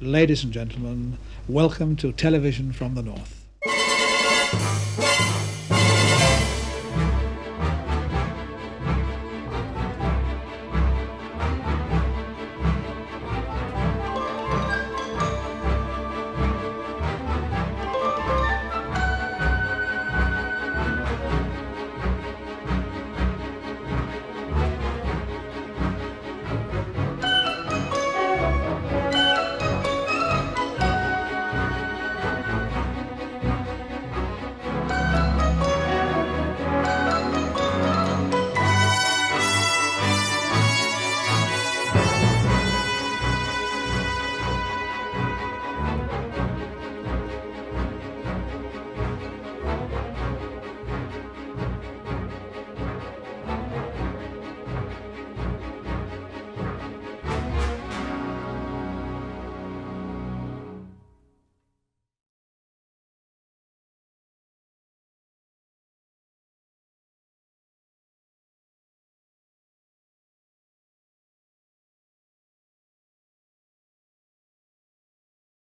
Ladies and gentlemen, welcome to Television from the North.